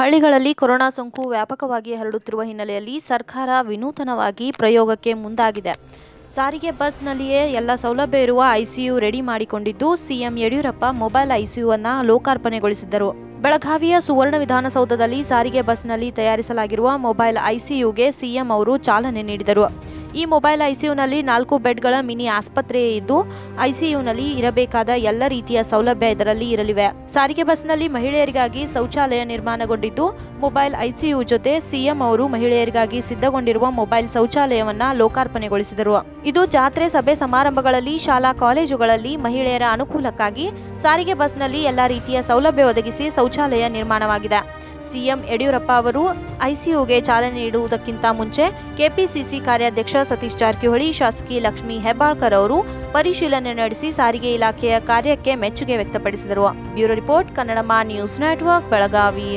ಹಳ್ಳಿಗಳಲ್ಲಿ ಕೊರೋನಾ ಸೋಂಕು ವ್ಯಾಪಕವಾಗಿ ಹರಡುತ್ತಿರುವ ಹಿನ್ನೆಲೆಯಲ್ಲಿ ಸರ್ಕಾರ ವಿನೂತನವಾಗಿ ಪ್ರಯೋಗಕ್ಕೆ ಮುಂದಾಗಿದೆ. ಸಾರಿಗೆ ಬಸ್ನಲ್ಲಿಯೇ ಎಲ್ಲ ಸೌಲಭ್ಯ ಇರುವ ಐಸಿಯು ರೆಡಿ ಮಾಡಿಕೊಂಡಿದ್ದು, ಸಿಎಂ ಯಡಿಯೂರಪ್ಪ ಮೊಬೈಲ್ ಐಸಿಯುವನ್ನು ಲೋಕಾರ್ಪಣೆಗೊಳಿಸಿದ್ದರು. ಬೆಳಗಾವಿಯ ಸುವರ್ಣ ವಿಧಾನಸೌಧದಲ್ಲಿ ಸಾರಿಗೆ ಬಸ್ನಲ್ಲಿ ತಯಾರಿಸಲಾಗಿರುವ ಮೊಬೈಲ್ ಐಸಿಯುಗೆ ಸಿಎಂ ಅವರು ಚಾಲನೆ ನೀಡಿದರು. ಈ ಮೊಬೈಲ್ ಐಸಿಯುನಲ್ಲಿ ನಾಲ್ಕು ಬೆಡ್ಗಳ ಮಿನಿ ಆಸ್ಪತ್ರೆ ಇದ್ದು, ಐಸಿಯುನಲ್ಲಿ ಇರಬೇಕಾದ ಎಲ್ಲ ರೀತಿಯ ಸೌಲಭ್ಯ ಇದರಲ್ಲಿ ಇರಲಿವೆ. ಸಾರಿಗೆ ಬಸ್ನಲ್ಲಿ ಮಹಿಳೆಯರಿಗಾಗಿ ಶೌಚಾಲಯ ನಿರ್ಮಾಣಗೊಂಡಿದ್ದು, ಮೊಬೈಲ್ ಐಸಿಯು ಜೊತೆ ಸಿಎಂ ಅವರು ಮಹಿಳೆಯರಿಗಾಗಿ ಸಿದ್ಧಗೊಂಡಿರುವ ಮೊಬೈಲ್ ಶೌಚಾಲಯವನ್ನ ಲೋಕಾರ್ಪಣೆಗೊಳಿಸಿದರು. ಇದು ಜಾತ್ರೆ ಸಭೆ ಸಮಾರಂಭಗಳಲ್ಲಿ, ಶಾಲಾ ಕಾಲೇಜುಗಳಲ್ಲಿ ಮಹಿಳೆಯರ ಅನುಕೂಲಕ್ಕಾಗಿ ಸಾರಿಗೆ ಬಸ್ನಲ್ಲಿ ಎಲ್ಲ ರೀತಿಯ ಸೌಲಭ್ಯ ಒದಗಿಸಿ ಶೌಚಾಲಯ ನಿರ್ಮಾಣವಾಗಿದೆ. ಸಿಎಂ ಯಡಿಯೂರಪ್ಪ ಅವರು ಐಸಿಯುಗೆ ಚಾಲನೆ ನೀಡುವುದಕ್ಕಿಂತ ಮುಂಚೆ ಕೆಪಿಸಿಸಿ ಕಾರ್ಯಾಧ್ಯಕ್ಷ ಸತೀಶ್ ಜಾರಕಿಹೊಳಿ, ಶಾಸಕಿ ಲಕ್ಷ್ಮೀ ಹೆಬ್ಬಾಳ್ಕರ್ ಅವರು ಪರಿಶೀಲನೆ ನಡೆಸಿ ಸಾರಿಗೆ ಇಲಾಖೆಯ ಕಾರ್ಯಕ್ಕೆ ಮೆಚ್ಚುಗೆ ವ್ಯಕ್ತಪಡಿಸಿದರು. Bureau report, Kannadama news network, Belagavi.